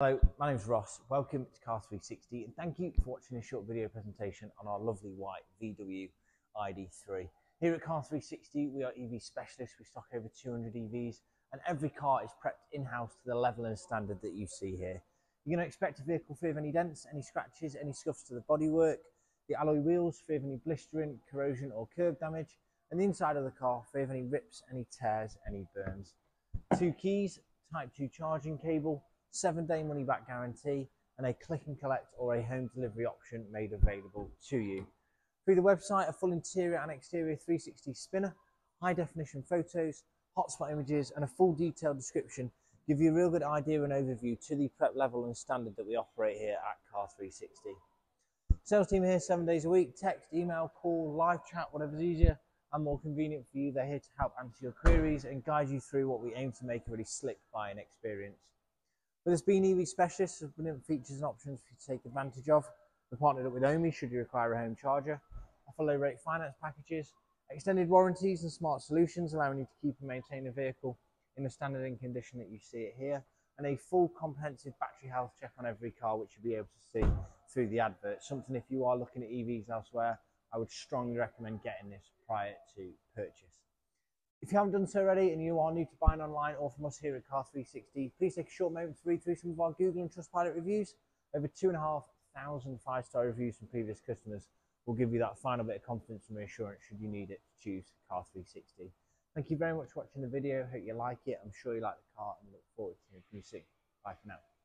Hello, my name is Ross. Welcome to Car 360 and thank you for watching this short video presentation on our lovely white VW ID3. Here at Car 360 we are EV specialists. We stock over 200 EVs and every car is prepped in-house to the level and standard that you see here. You're going to expect a vehicle free of any dents, any scratches, any scuffs to the bodywork, the alloy wheels free of any blistering, corrosion or curb damage, and the inside of the car free of any rips, any tears, any burns. Two keys, type 2 charging cable, seven day money back guarantee, and a click and collect or a home delivery option made available to you. Through the website, a full interior and exterior 360 spinner, high definition photos, hotspot images, and a full detailed description give you a real good idea and overview to the prep level and standard that we operate here at Car 360. Sales team here seven days a week, text, email, call, live chat, whatever's easier and more convenient for you. They're here to help answer your queries and guide you through what we aim to make a really slick buying experience. With us being EV specialists, there's brilliant features and options for you to take advantage of. We're partnered up with Ohme should you require a home charger, offer low rate finance packages, extended warranties and smart solutions allowing you to keep and maintain a vehicle in the standard and condition that you see it here, and a full comprehensive battery health check on every car which you'll be able to see through the advert. Something if you are looking at EVs elsewhere, I would strongly recommend getting this prior to purchase. If you haven't done so already and you are new to buying online or from us here at Car360, please take a short moment to read through some of our Google and Trustpilot reviews. Over 2,500 five-star reviews from previous customers will give you that final bit of confidence and reassurance should you need it to choose Car360. Thank you very much for watching the video. Hope you like it. I'm sure you like the car and look forward to seeing you soon. Bye for now.